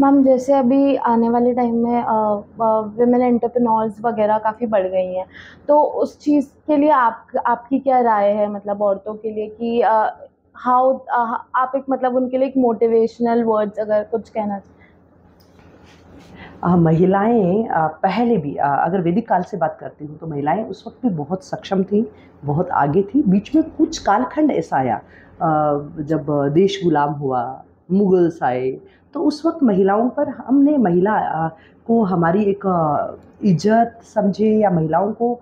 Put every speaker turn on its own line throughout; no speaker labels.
Ma'am जैसे अभी आने वाले टाइम में विमेन एंटरप्रेन्योर्स वगैरह काफ़ी बढ़ गई हैं। तो उस चीज़ के लिए आप आपकी क्या राय है? मतलब औरतों के लिए कि हाउ आप एक मतलब उनके लिए एक मोटिवेशनल वर्ड्स अगर कुछ कहना
आ, महिलाएँ पहले भी अगर वैदिक काल से बात करती हूँ तो महिलाएँ उस वक्त भी बहुत सक्षम थी बहुत आगे थी। बीच में कुछ कालखंड ऐसा आया जब देश गुलाम हुआ मुगल्स आए तो उस वक्त महिलाओं पर हमने महिला को हमारी एक इज़्ज़त समझे या महिलाओं को,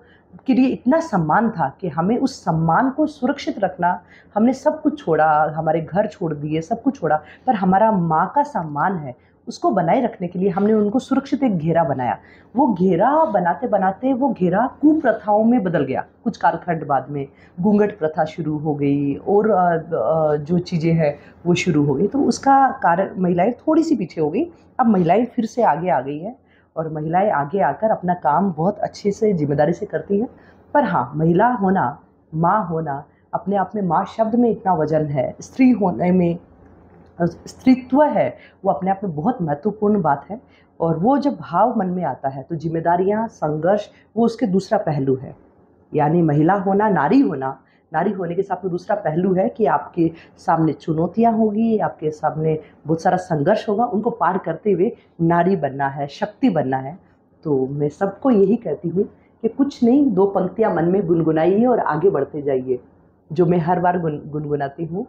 के लिए इतना सम्मान था कि हमें उस सम्मान को सुरक्षित रखना, हमने सब कुछ छोड़ा, हमारे घर छोड़ दिए, सब कुछ छोड़ा, पर हमारा माँ का सम्मान है। उसको बनाए रखने के लिए हमने उनको सुरक्षित एक घेरा बनाया। वो घेरा बनाते बनाते वो घेरा कुप्रथाओं में बदल गया। कुछ कालखंड बाद में घूंघट प्रथा शुरू हो गई और जो चीज़ें हैं वो शुरू हो गई। तो उसका कारण महिलाएँ थोड़ी सी पीछे हो गई। अब महिलाएँ फिर से आगे आ गई हैं और महिलाएँ आगे आकर अपना काम बहुत अच्छे से, ज़िम्मेदारी से करती हैं। पर हाँ महिला होना, माँ होना, अपने आप में माँ शब्द में इतना वज़न है, स्त्री होने में स्त्रीत्व है, वो अपने आप में बहुत महत्वपूर्ण बात है और वो जब भाव मन में आता है तो जिम्मेदारियाँ, संघर्ष, वो उसके दूसरा पहलू है। यानी महिला होना, नारी होना, नारी होने के साथ में दूसरा पहलू है कि आपके सामने चुनौतियाँ होगी, आपके सामने बहुत सारा संघर्ष होगा, उनको पार करते हुए नारी बनना है, शक्ति बनना है। तो मैं सबको यही कहती हूँ कि कुछ नहीं, दो पंक्तियाँ मन में गुनगुनाइए और आगे बढ़ते जाइए, जो मैं हर बार गुन, गुनगुनाती हूँ।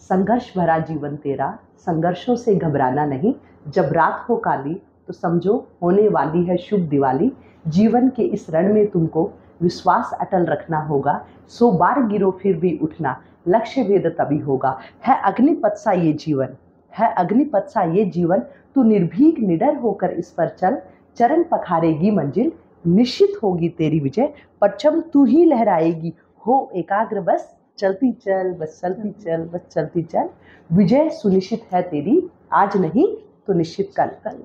संघर्ष भरा जीवन तेरा, संघर्षों से घबराना नहीं। जब रात हो काली तो समझो होने वाली है शुभ दिवाली। जीवन के इस रण में तुमको विश्वास अटल रखना होगा। सो बार गिरो फिर भी उठना, लक्ष्य भेद तभी होगा। है अग्निपथ सा ये जीवन, है अग्निपथ सा ये जीवन। तू निर्भीक, निडर होकर इस पर चल। चरण पखारेगी मंजिल, निश्चित होगी तेरी विजय। परचम तू ही लहराएगी, हो एकाग्र बस। चलती चल बस चलती चल बस चलती चल। विजय सुनिश्चित है तेरी आज नहीं तो निश्चित कल। कल।